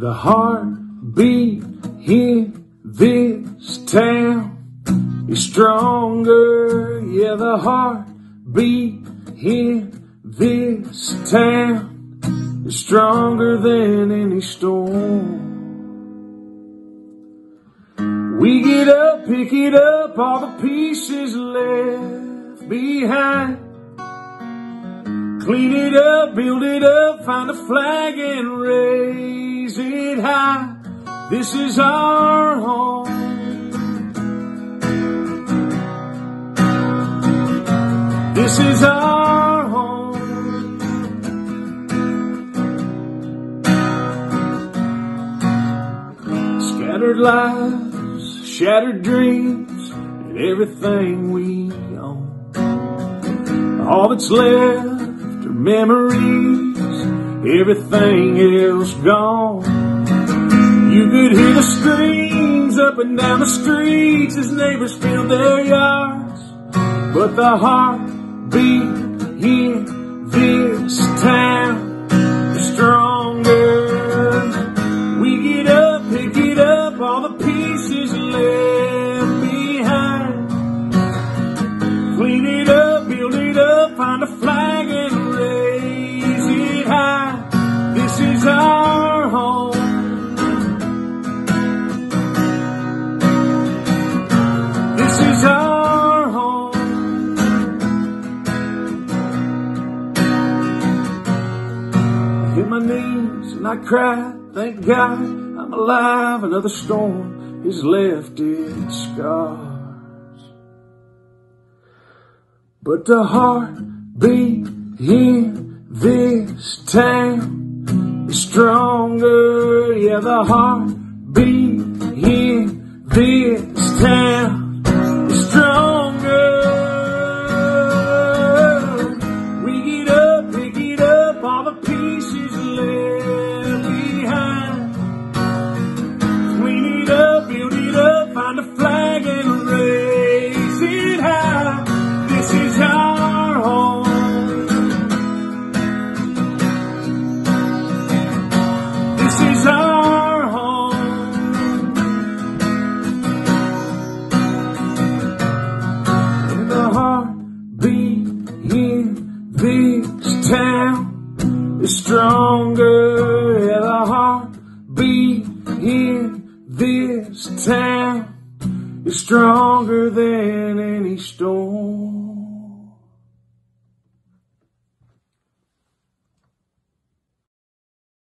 The heartbeat in this town is stronger. Yeah, the heartbeat in this town is stronger than any storm. We get up, pick it up, all the pieces left behind. Clean it up, build it up, find a flag and raise it high. This is our home. This is our home. Scattered lives, shattered dreams, and everything we own. All that's left are memories, everything else gone. The screams up and down the streets as neighbors fill their yards. But the heartbeat in this town is stronger. We get up, pick it up, all the pieces left behind. Clean it up, build it up, find a flag Our home. I hit my knees and I cried. Thank God I'm alive. Another storm has left its scars. But the heartbeat in this town is stronger. Yeah, the heartbeat in this town This is our home. And the heartbeat in this town is stronger. Yeah, the heartbeat in this town is stronger than any storm.